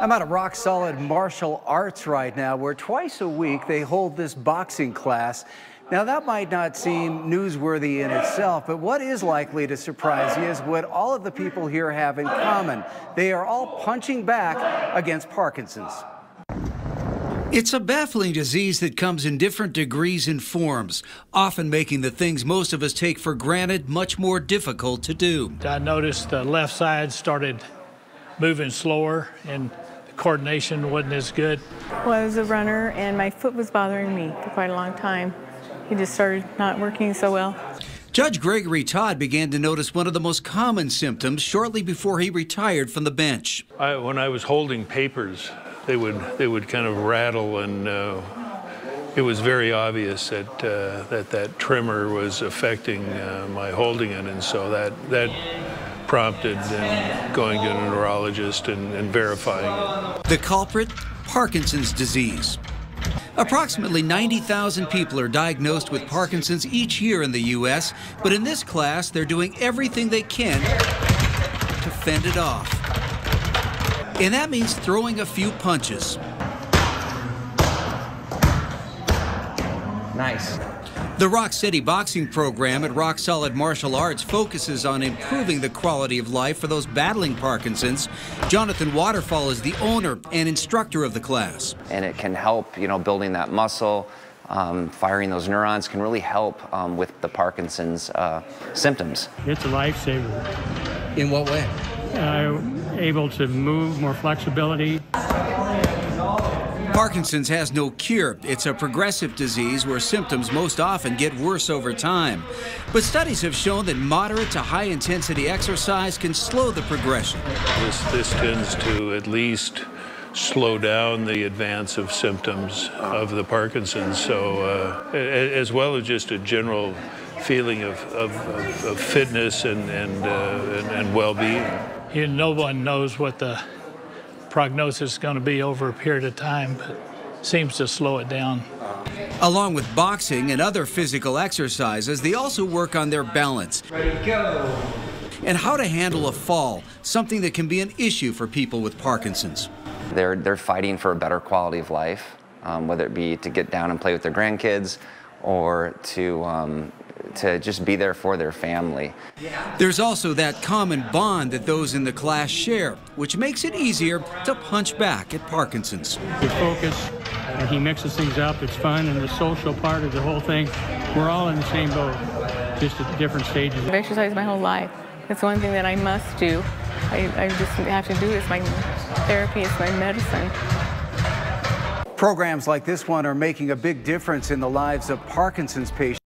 I'm at a rock solid martial arts right now, where twice a week they hold this boxing class. Now, that might not seem newsworthy in itself, but what is likely to surprise you is what all of the people here have in common. They are all punching back against Parkinson's. It's a baffling disease that comes in different degrees and forms, often making the things most of us take for granted much more difficult to do. I noticed the left side started moving slower and coordination wasn't as good. Well, I was a runner and my foot was bothering me for quite a long time. It just started not working so well. Judge Gregory Todd began to notice one of the most common symptoms shortly before he retired from the bench. I, when I was holding papers, they would they would kind of rattle, and uh, it was very obvious that uh, that that tremor was affecting uh, my holding it, and so that that prompted them going to a neurologist and, and verifying it. The culprit? Parkinson's disease. Approximately 90,000 people are diagnosed with Parkinson's each year in the U.S., but in this class, they're doing everything they can to fend it off. And that means throwing a few punches. Nice. The Rock Steady boxing program at Rock Solid Martial Arts focuses on improving the quality of life for those battling Parkinson's. Jonathan Waterfall is the owner and instructor of the class. And it can help, you know, building that muscle, um, firing those neurons can really help um, with the Parkinson's uh, symptoms. It's a lifesaver. In what way? Uh, able to move, more flexibility. Parkinson's has no cure. It's a progressive disease where symptoms most often get worse over time. But studies have shown that moderate to high intensity exercise can slow the progression. This, this tends to at least slow down the advance of symptoms of the Parkinson's. So, uh, as well as just a general feeling of, of, of, of fitness and, and, uh, and, and well-being. You no one knows what the prognosis is going to be over a period of time, but seems to slow it down. Along with boxing and other physical exercises, they also work on their balance. Ready, go. And how to handle a fall, something that can be an issue for people with Parkinson's. They're, they're fighting for a better quality of life, um, whether it be to get down and play with their grandkids or to um, to just be there for their family. There's also that common bond that those in the class share, which makes it easier to punch back at Parkinson's. We focus, and he mixes things up. It's fun, and the social part of the whole thing. We're all in the same boat, just at different stages. I've exercised my whole life. It's one thing that I must do. I, I just have to do it. It's my therapy. It's my medicine. Programs like this one are making a big difference in the lives of Parkinson's patients.